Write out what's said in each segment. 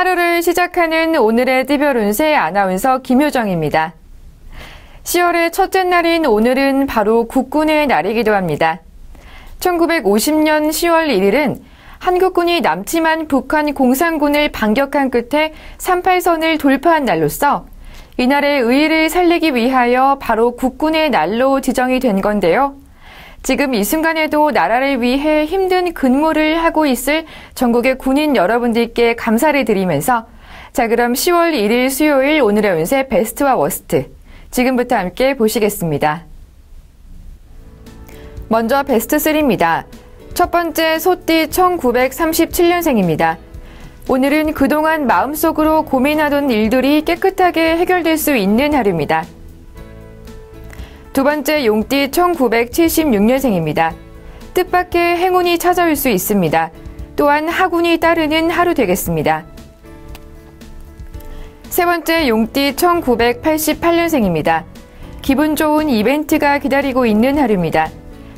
하루를 시작하는 오늘의 띠별 운세 아나운서 김효정입니다. 10월의 첫째 날인 오늘은 바로 국군의 날이기도 합니다. 1950년 10월 1일은 한국군이 남침한 북한 공산군을 반격한 끝에 38선을 돌파한 날로서 이날의 의의를 살리기 위하여 바로 국군의 날로 지정이 된 건데요. 지금 이 순간에도 나라를 위해 힘든 근무를 하고 있을 전국의 군인 여러분들께 감사를 드리면서 자 그럼 10월 1일 수요일 오늘의 운세 베스트와 워스트 지금부터 함께 보시겠습니다. 먼저 베스트 3입니다. 첫 번째 소띠 1937년생입니다. 오늘은 그동안 마음속으로 고민하던 일들이 깨끗하게 해결될 수 있는 하루입니다. 두 번째 용띠 1976년생입니다. 뜻밖의 행운이 찾아올 수 있습니다. 또한 하군이 따르는 하루 되겠습니다. 세 번째 용띠 1988년생입니다. 기분 좋은 이벤트가 기다리고 있는 하루입니다.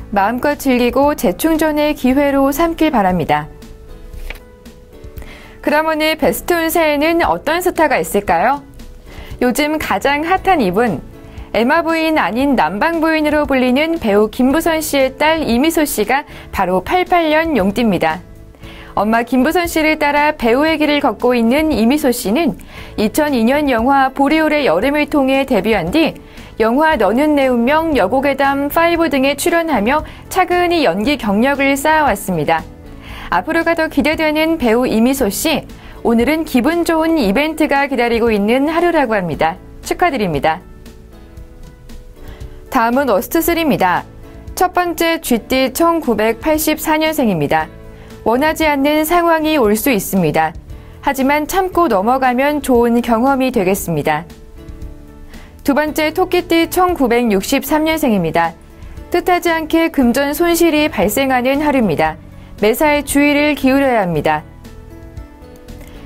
마음껏 즐기고 재충전의 기회로 삼길 바랍니다. 오늘 베스트 운세에는 어떤 스타가 있을까요? 요즘 가장 핫한 이분 에마 부인 아닌 남방 부인으로 불리는 배우 김부선 씨의 딸 이미소 씨가 바로 88년 용띠입니다. 엄마 김부선 씨를 따라 배우의 길을 걷고 있는 이미소 씨는 2002년 영화 보리올의 여름을 통해 데뷔한 뒤 영화 너는 내 운명, 여고괴담 5 등에 출연하며 차근히 연기 경력을 쌓아왔습니다. 앞으로가 더 기대되는 배우 이미소 씨, 오늘은 기분 좋은 이벤트가 기다리고 있는 하루라고 합니다. 축하드립니다. 다음은 워스트3입니다. 첫 번째 쥐띠 1984년생입니다. 원하지 않는 상황이 올 수 있습니다. 하지만 참고 넘어가면 좋은 경험이 되겠습니다. 두 번째 토끼띠 1963년생입니다. 뜻하지 않게 금전 손실이 발생하는 하루입니다. 매사에 주의를 기울여야 합니다.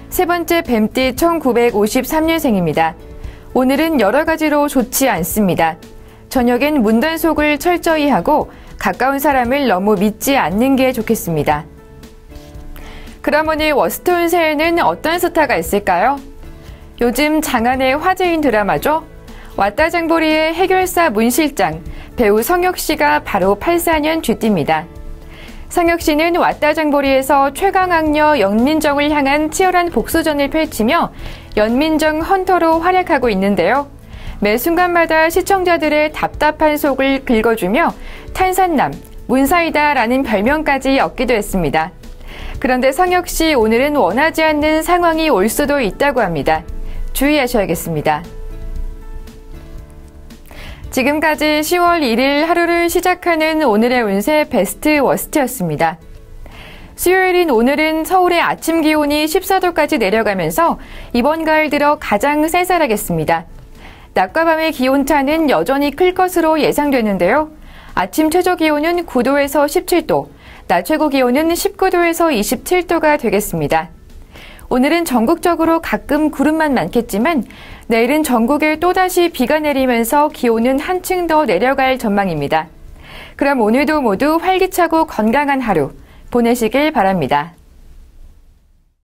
세 번째 뱀띠 1953년생입니다. 오늘은 여러 가지로 좋지 않습니다. 저녁엔 문단속을 철저히 하고 가까운 사람을 너무 믿지 않는 게 좋겠습니다. 그럼 오늘 worst 운세에는 어떤 스타가 있을까요? 요즘 장안의 화제인 드라마죠. 왔다 장보리의 해결사 문 실장, 배우 성혁 씨가 바로 84년 쥐띠입니다. 성혁 씨는 왔다 장보리에서 최강악녀 연민정을 향한 치열한 복수전을 펼치며 연민정 헌터로 활약하고 있는데요. 매 순간마다 시청자들의 답답한 속을 긁어주며 탄산남, 문사이다라는 별명까지 얻기도 했습니다. 그런데 성혁 씨 오늘은 원하지 않는 상황이 올 수도 있다고 합니다. 주의하셔야겠습니다. 지금까지 10월 1일 하루를 시작하는 오늘의 운세 베스트 워스트였습니다. 수요일인 오늘은 서울의 아침 기온이 14도까지 내려가면서 이번 가을 들어 가장 쌀쌀하겠습니다. 낮과 밤의 기온차는 여전히 클 것으로 예상되는데요. 아침 최저 기온은 9도에서 17도, 낮 최고 기온은 19도에서 27도가 되겠습니다. 오늘은 전국적으로 가끔 구름만 많겠지만 내일은 전국에 또다시 비가 내리면서 기온은 한층 더 내려갈 전망입니다. 그럼 오늘도 모두 활기차고 건강한 하루 보내시길 바랍니다.